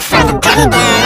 for the Gummy Bear